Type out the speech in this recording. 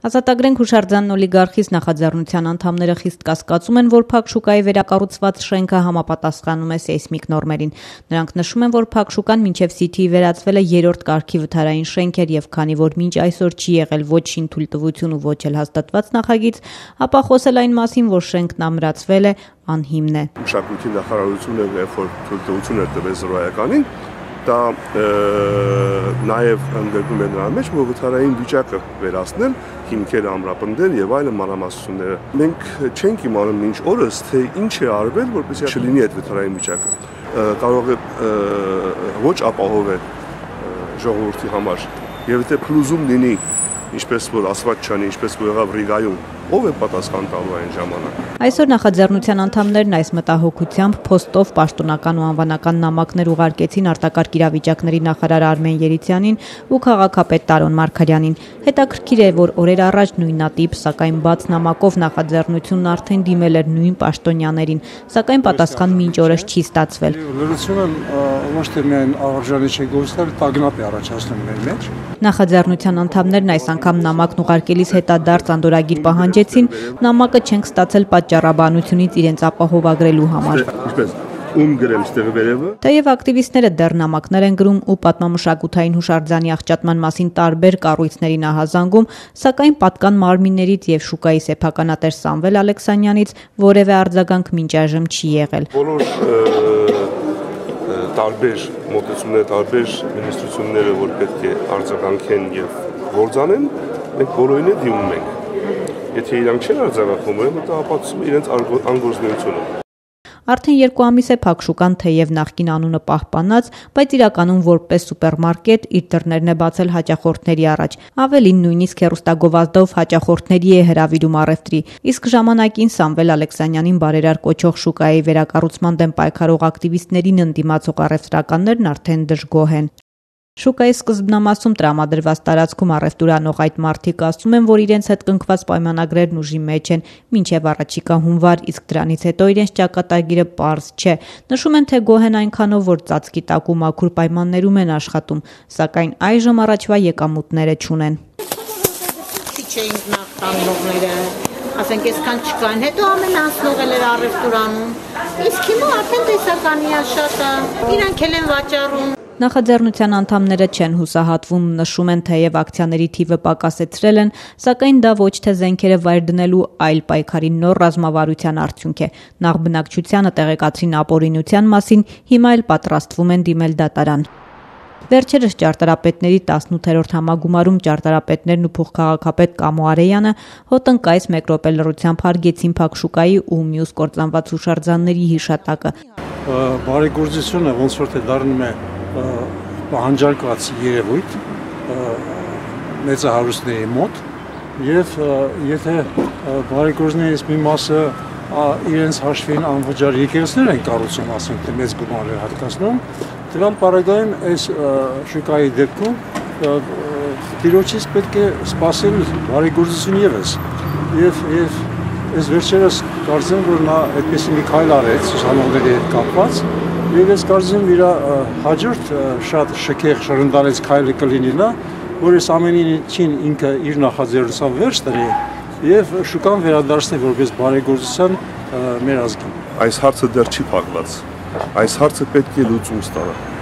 Ազատագրենք հուշարձանն օլիգարխից նախաձեռնության անդամները խիստ կասկածում են, որ Փակ շուկայի վերակառուցված շենքը համապատասխանում է սեյսմիկ նորմերին։ Նրանք նշում են, որ Փակ շուկան մինչև Սիթիի վերածվել է երրորդ կարգի վթարային շենքեր եւ քանի որ մինչ այսօր չի եղել ոչ շինթույլտվություն ու ոչ էլ հաստատված նախագիծ, ապա խոսել այն մասին, որ շենքն ամրացվել է, անհիմն է։ Մշակույթի նախարարությունը երբ որ թույլտվություն էր տվել զրոյականին, դա նաև ընդգրկում է նրա մեջ մոգութարային վիճակը վերացնել, հիմքերը ամրապնդել եւ այլ մանրամասնությունները։ Մենք չենք իմանում ինչ օրս, թե ինչ է արվել, որպեսզի չլինի այդ վթարային վիճակը։ Կարող է ոչ ապահովել ժողովրդի համար եւ եթե փլուզում լինի, ինչպես որ ասված չանի, ինչպես որ եղավ Ռիգայում, ով է պատասխան տալու այն ժամանակ։ Այսօր նախաձեռնության անդամներն այս մտահոգությամբ փոստով պաշտոնական ու անվանական նամակներ ուղարկեցին արտակարգ իրավիճակների նախարար Արմեն Երիցյանին ու քաղաքապետ Տարոն Մարգարյանին։ Հետաքրքիր է, որ օրեր առաջ նույնատիպ, սակայն բաց նամակով նախաձեռնությունն արդեն դիմել էր նույն պաշտոնյաներին, սակայն պատասխան մինչ օրս չի ստացվել։ Լրությունը ոչ թե միայն արժանի չէ գործել, տագնապ է առաջացնում մեր մեջ։ Նախաձեռնության անդամներն այս անգամ նամակն ուղարկելիս հետադարձ անդորագիր պահանջ պահանջեցին, նամակը չենք ստացել պատճառաբանությունից իրենց ապահովագրելու համար։ Ինչպես ում գրել ստեղը վերևը։ Թեև ակտիվիստները դեռ նամակներ են գրում ու պատմամշակութային հուշարձանի աղճատման մասին տարբեր կառույցների նահազանգում, սակայն պատկան մարմիններից եւ շուկայի սեփականատեր Սամվել Ալեքսանյանից որևէ արձագանք մինչ այժմ չի եղել։ Բոլոր տարբեր մոտեցումներ, տարբեր մինիստրությունները, որ պետք է արձագանքեն եւ գործանեն, մենք բոլորին է դիմում ենք Եթե իրանք չեն արձանախում, ուրեմն դա ապացուցում է իրենց անգործնությունը։ Արդեն երկու ամիս է Փակշուկան թեև նախկին անունը պահպանած, բայց իրականում որպես սուպերմարկետ իր դռներն է բացել հաճախորդների առաջ։ Ավելին նույնիսկ հերոստագովազդով հաճախորդների է հրավիրում առևտրի։ Իսկ ժամանակին Սամվել Ալեքսանյանին բարերար կոչող շուկայի վերակառուցման դեմ պայքարող ակտիվիստներին ընդդիմացող առևտրականներն արդեն դժգոհ են։ Շուկայի սկզբնամասում տրամադրված տարածքում առևտուրանող այդ մարդիկ ասում են, որ իրենց հետ կնքված պայմանագրերն ուժի մեջ են մինչև առաջիկա հունվար, իսկ դրանից հետո իրենց ճակատագիրը པարզ չէ։ Նշում են, թե գոհ են այնքանով, որ ծածկի տակ ու մաքուր պայմաններում են աշխատում, սակայն այժմ առաջվա եկամուտները չունեն։ Քիչ էին նախտանողները, ասենք այսքան չկան, հետո ամեն անցնողել էր առևտուրանում։ Իսկ հիմա արդեն տեսականի է շատը, իրանք էլ են վաճառում։ Նախաձեռնության անդամները չեն հուսահատվում, նշում են թեև ակցիաների թիվը պակասեցրել են, սակայն դա ոչ թե զենքերը վայր դնելու, այլ պայքարի նոր ռազմավարության արդյունք է։ Նախ բնակչությանը տեղեկացրին ապօրինության մասին, հիմա էլ պատրաստվում են դիմել դատարան։ Վերջերս ճարտարապետների 18-րդ համագումարում ճարտարապետներն ու փոխքաղաքապետ Կամո Արեյանը հոտնկայս մեկ րոպե լրությամբ հարգեցին Փակշուկայի ու մյուս կորցանված հուշարձանների հիշատակը։ Բարեգործությունը ոնց որ թե դառնում է պահանջարկված երևույթ մեծահարուստների մոտ եւ եթե բարեկորզներից մի մասը իրենց հաշվին անվճար եկեղեցներ են կառուցում, ասենք թե մեծ գումարներ հատկացնում, դրան պարագայում այս շուկայի դեպքում տիրոջից պետք է սпасել բարեգործություն եւս։ Եվ եւ ես վերջերս կարծեմ, որ նա այդպես մի քայլ արեց ցուցանողների հետ կապված, Եվ ես կարծում իր հաջորդ շատ շքեղ շրնդալից քայլը կլինի նա, որ այս ամեն ինչին ինքը իր նախաձեռնությամբ վերջ տրի եւ շուկան վերադարձնի որպես բարեգործության մեր ազգին։ Այս հարցը դեռ չի փակված։ Այս հարցը պետք է լուծում ստանա։